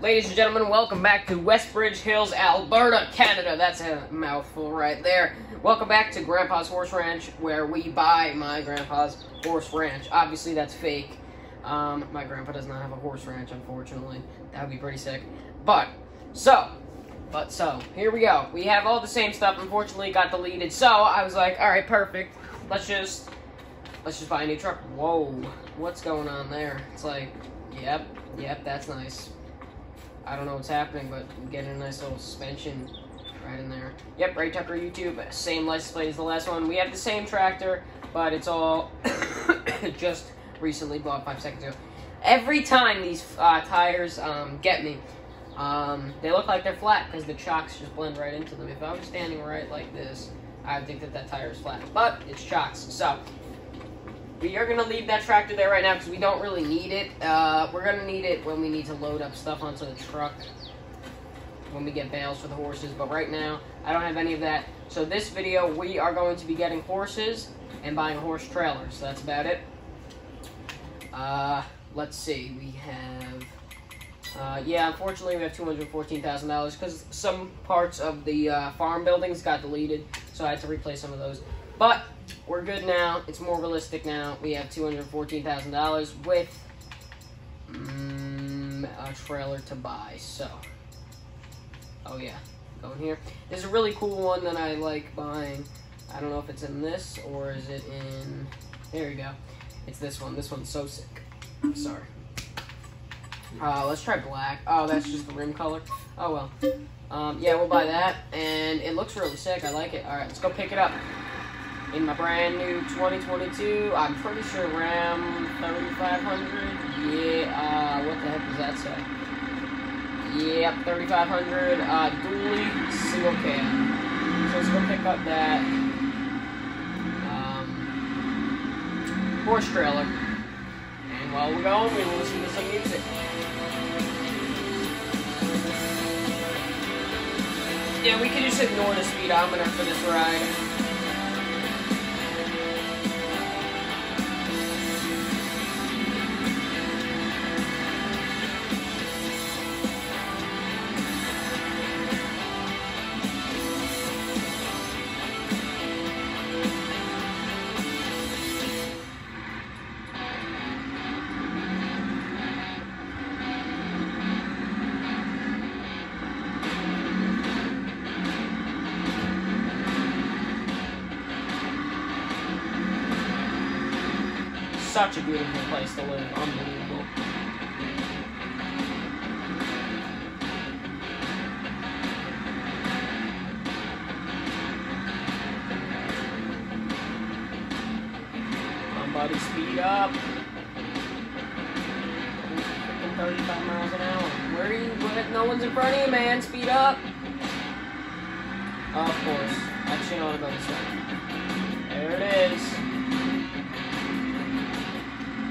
Ladies and gentlemen, welcome back to Westbridge Hills, Alberta, Canada. That's a mouthful right there. Welcome back to Grandpa's Horse Ranch, where we buy my grandpa's horse ranch. Obviously, that's fake. Um, my grandpa does not have a horse ranch, unfortunately. That would be pretty sick. But, so, but so, here we go. We have all the same stuff, unfortunately, got deleted. So, I was like, alright, perfect. Let's just, let's just buy a new truck. Whoa, what's going on there? It's like, yep, yep, that's nice. I don't know what's happening, but I'm getting a nice little suspension right in there. Yep, Ray Tucker YouTube, same license plate as the last one. We have the same tractor, but it's all just recently bought five seconds ago. Every time these uh, tires um, get me, um, they look like they're flat because the chocks just blend right into them. If I was standing right like this, I would think that that tire is flat, but it's chocks. So we are going to leave that tractor there right now because we don't really need it. Uh, we're going to need it when we need to load up stuff onto the truck when we get bales for the horses. But right now, I don't have any of that. So this video, we are going to be getting horses and buying a horse trailer. So that's about it. Uh, let's see. We have... Uh, yeah, unfortunately, we have $214,000 because some parts of the uh, farm buildings got deleted. So I had to replace some of those. But we're good now. It's more realistic now. We have $214,000 with mm, a trailer to buy. So, oh yeah, going here. There's a really cool one that I like buying. I don't know if it's in this or is it in, there you go. It's this one. This one's so sick. Sorry. Uh, let's try black. Oh, that's just the rim color. Oh, well. Um, yeah, we'll buy that. And it looks really sick. I like it. All right, let's go pick it up in my brand new 2022, I'm pretty sure Ram 3500. Yeah, uh, what the heck does that say? Yep, 3500, uh, dually single cab. So let's go pick up that, um, horse trailer. And while we're going, we'll listen to some music. Yeah, we can just ignore the speedometer for this ride. Such a beautiful place to live. Unbelievable. Come buddy, speed up. 35 miles an hour. Where are you? No one's in front of you, man. Speed up. of course. Actually, to go this way. There it is.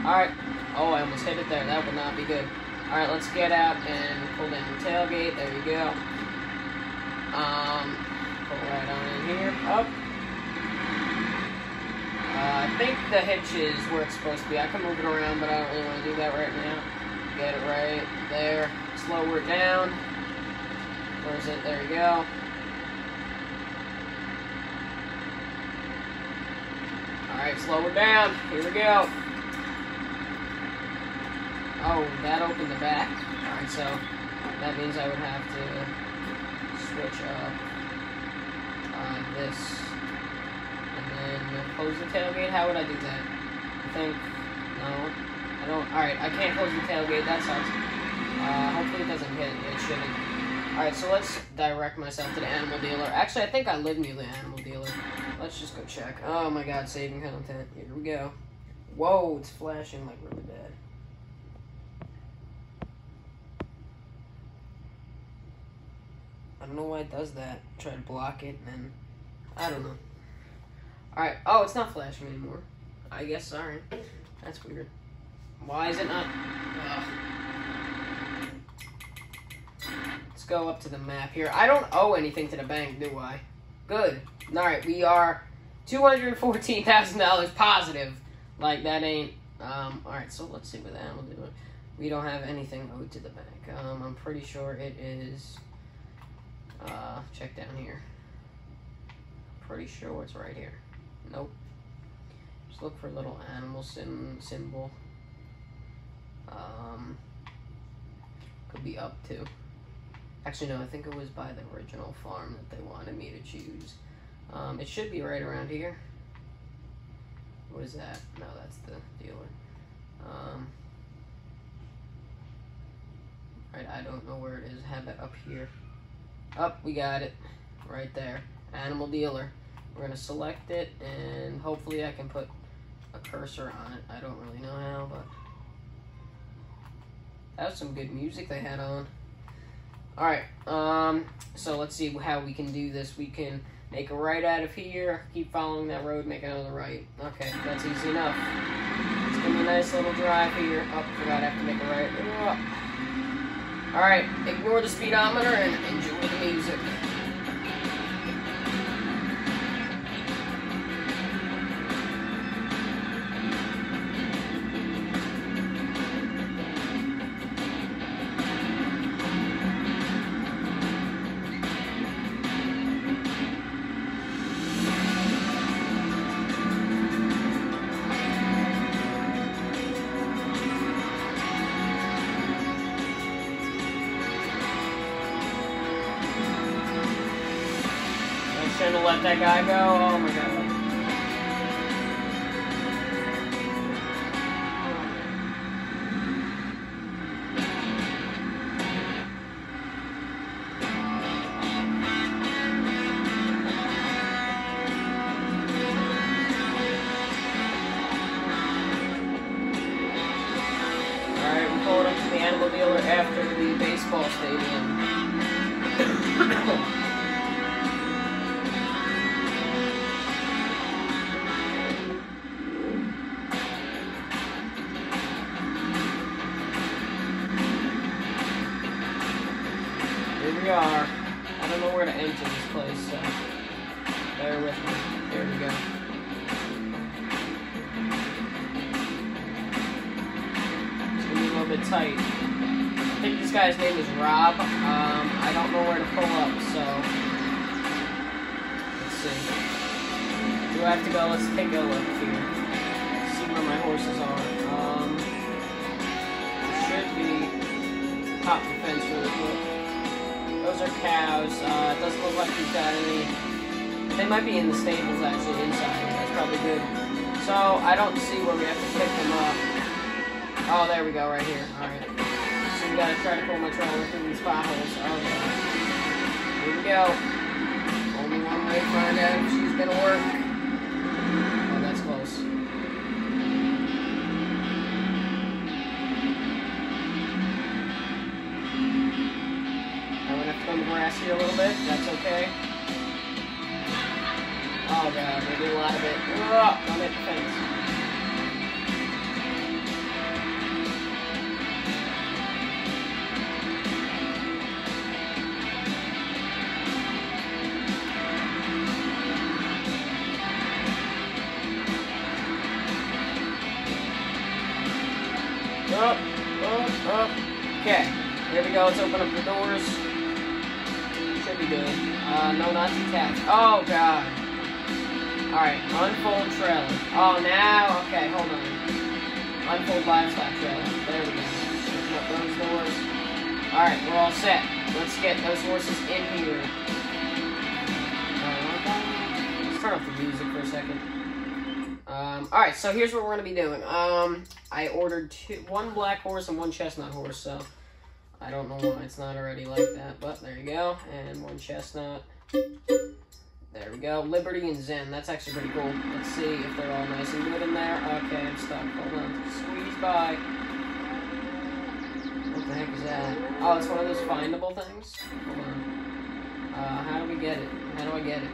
Alright. Oh, I almost hit it there. That would not be good. Alright, let's get out and pull down the tailgate. There you go. Um, pull right on in here. Up. Uh, I think the hitch is where it's supposed to be. I can move it around, but I don't really want to do that right now. Get it right there. Slower down. Where is it? There you go. Alright, slow it down. Here we go. Oh, that opened the back. Alright, so that means I would have to switch up uh, this and then close the tailgate. How would I do that? I think, no, I don't, alright, I can't close the tailgate, that sucks. Uh, hopefully it doesn't hit, it shouldn't. Alright, so let's direct myself to the animal dealer. Actually, I think I live near the animal dealer. Let's just go check. Oh my god, saving content. Here we go. Whoa, it's flashing like really bad. I don't know why it does that. Try to block it, and I don't know. Alright, oh, it's not flashing anymore. I guess, sorry. That's weird. Why is it not? Ugh. Let's go up to the map here. I don't owe anything to the bank, do I? Good. Alright, we are $214,000 positive. Like, that ain't... Um, alright, so let's see what the animal doing. We don't have anything owed to the bank. Um, I'm pretty sure it is. Uh, check down here. Pretty sure it's right here. Nope. Just look for a little animal sim symbol. Um, could be up to. Actually, no, I think it was by the original farm that they wanted me to choose. Um, it should be right around here. What is that? No, that's the dealer. Um, right, I don't know where it is. Have it up here. Up, oh, we got it. Right there. Animal dealer. We're to select it, and hopefully I can put a cursor on it. I don't really know how, but... That was some good music they had on. Alright, um, so let's see how we can do this. We can make a right out of here, keep following that road, make another right. Okay, that's easy enough. It's gonna be a nice little drive here. Oh, forgot I have to make a right. Alright, ignore the speedometer and enjoy the music. Shouldn't have let that guy go. Oh my god. Animal dealer after the baseball stadium. tight. I think this guy's name is Rob. Um, I don't know where to pull up, so let's see. Do I have to go? Let's take a look here. See where my horses are. Um, should be pop the fence really quick. Those are cows. Uh, it doesn't look like he's got any. They might be in the stables actually inside. That's probably good. So I don't see where we have to pick them up. Oh, there we go, right here. All right. So we gotta try to pull my trailer through these potholes. Okay. Oh, here we go. Only one way to find out if she's gonna work. on the grass here a little bit. That's okay. Oh god, we did a lot of it. Oh, don't hit the fence. Be good. Uh, no, not detached. Oh, God. Alright, unfold trailer. Oh, now, okay, hold on. Unfold livestock trailer. There we go. Open up those doors. Alright, we're all set. Let's get those horses in here. let's turn off the music for a second. Um, alright, so here's what we're going to be doing. Um, I ordered two, one black horse and one chestnut horse, so... I don't know why it's not already like that, but there you go. And one chestnut. There we go. Liberty and Zen. That's actually pretty cool. Let's see if they're all nice and good in there. Okay, I'm stuck. Hold on. Squeeze by. What the heck is that? Oh, it's one of those findable things? Hold on. Uh, how do we get it? How do I get it?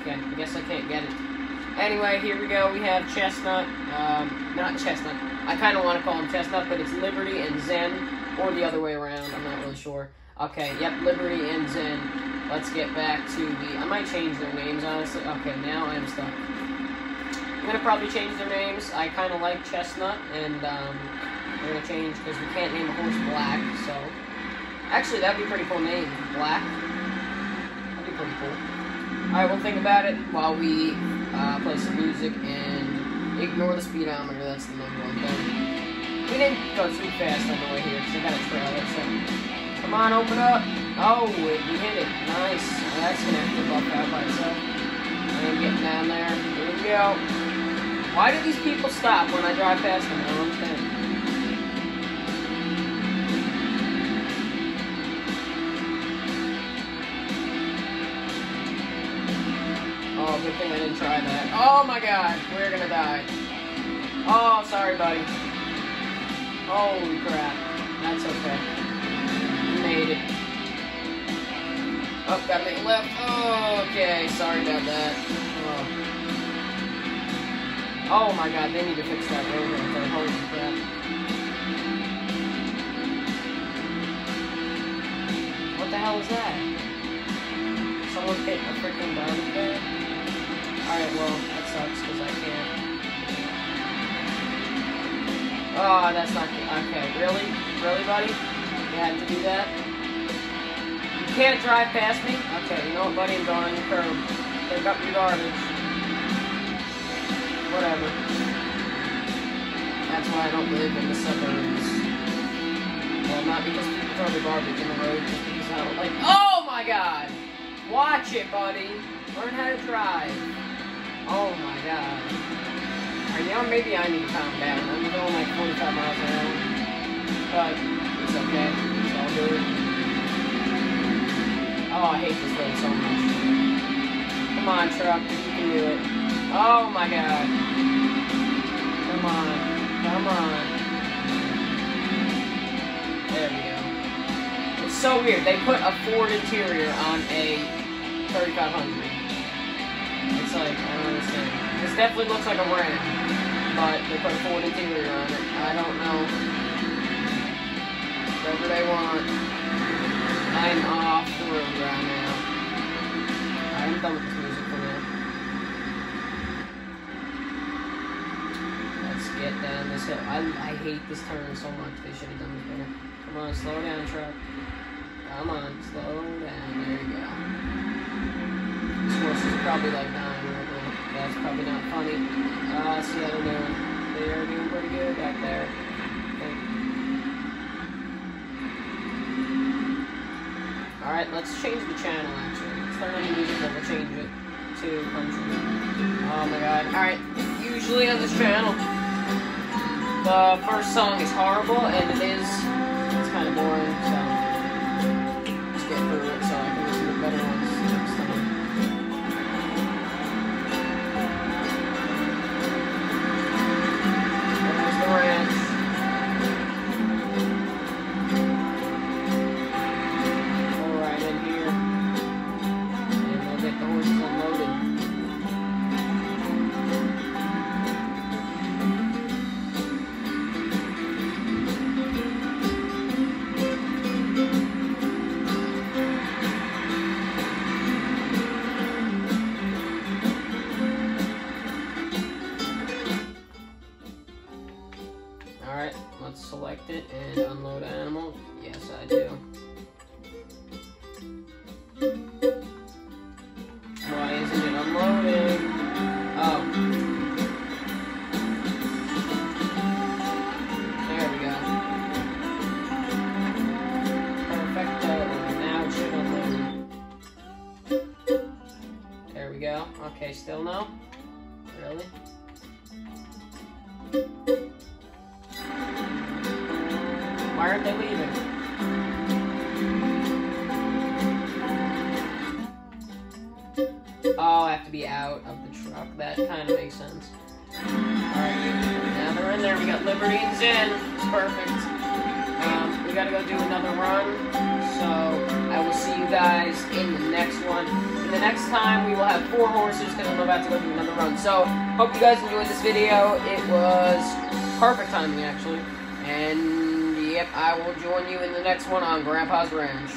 Okay, I guess I can't get it. Anyway, here we go. We have Chestnut. Um, not Chestnut. I kind of want to call him Chestnut, but it's Liberty and Zen. Or the other way around, I'm not really sure. Okay, yep, Liberty and Zen. Let's get back to the... I might change their names, honestly. Okay, now I'm stuck. I'm going to probably change their names. I kind of like Chestnut, and, um... We're gonna change because we can't name a horse Black. So, actually, that'd be a pretty cool name, Black. That'd be pretty cool. All right, we'll think about it while we uh, play some music and ignore the speedometer. That's the number one thing. We didn't go too fast on the way here because I got a trailer. So, come on, open up. Oh, we hit it. Nice. That's gonna have to buff out by itself. And getting down there. Here we go. Why do these people stop when I drive past them? I don't. Oh, good thing I didn't try that. Oh my god, we're gonna die. Oh, sorry, buddy. Holy crap. That's okay. Made it. Oh, gotta left. Oh, okay, sorry about that. Oh. oh my god, they need to fix that road there. Holy crap. What the hell is that? Someone hit a freaking? Alright, well, that sucks because I can't. Oh, that's not good. Okay, really? Really, buddy? You had to do that? You can't drive past me? Okay, you know what, buddy? I'm going on your curb. Pick up your garbage. Whatever. That's why I don't live in the suburbs. Well, not because people throw the garbage in the road, just because I don't like. Oh my god! Watch it, buddy. Learn how to drive. Oh my god. You know, maybe I need to calm down. I'm going like 45 miles an hour. But it's okay. It's all good. Oh, I hate this road so much. Come on, truck. You can do it. Oh my god. Come on. Come on. There we go. It's so weird. They put a Ford interior on a 3500. It's like, I don't understand. This definitely looks like a Ram, but they put a Ford interior on it. I don't know. Whatever they want. I'm off the road right now. I'm done with this music for now. Let's get down this hill. I, I hate this turn so much. They should have done this better. Come on, slow down, truck. Come on, slow down. There you go. This horses is probably like now. That's probably not funny. Uh, how they're doing. They're doing pretty good back there. Alright, let's change the channel actually. Let's turn on the music and we'll change it to country. Oh my god. Alright, usually on this channel, the first song is horrible and it is, it's kind of boring, so let's get through it Really? Why aren't they leaving? Oh, I have to be out of the truck. That kind of makes sense. Alright, now they're in there. We got Libertines in. It's perfect. Um, we gotta go do another run. So, I will see you guys in the next one. In the next time, we will have four horses because I'm about to go do another run. So, hope you guys enjoyed this video. It was perfect timing, actually. And, yep, I will join you in the next one on Grandpa's Ranch.